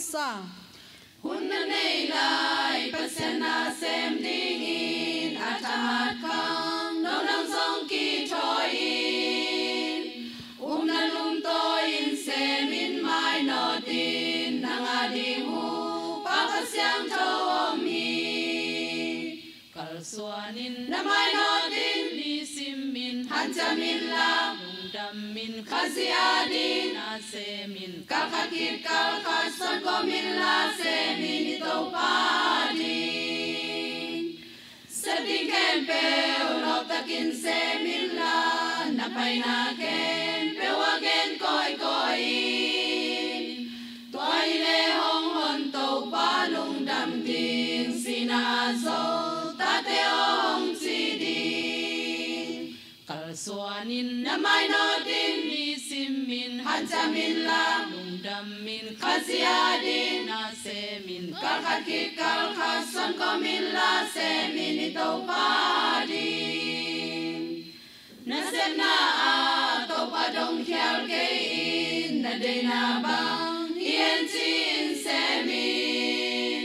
sa. Hunna nei lai, pasena sem ding in atahat kang no nang song ki thoi in um na lum to in sem in mai no tin nang adi mu pa ka siang to mi kal suanin na mai no tin ni sim min han cha min la dam min khazia din na se min ka ka kit ka ka ko min la se min to pa din sa ding ken pe lo ta kin se min la na pai na kha ki kal kha son ko min la se min ni to pa din na se na a to pa dong khial ke in na de na bang yen chin se min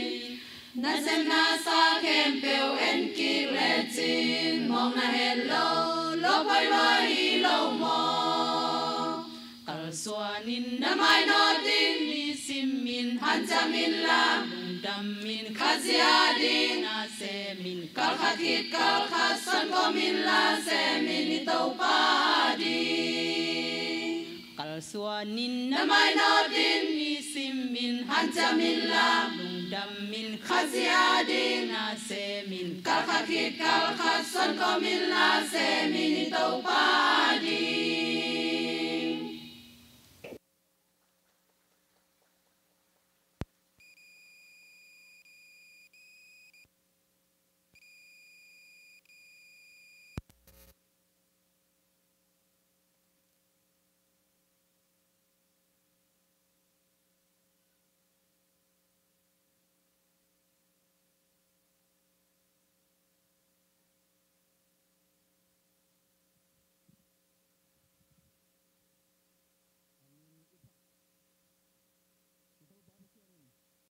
na sem na sa kem peu en ki le chin mong na hello lo hi lo mo kal suanin na mai no ni sim min han cha min la dam min khazia din na se min kal ko min la se min pa din kal na mai no min han cha min la lung dam min khazia din na se min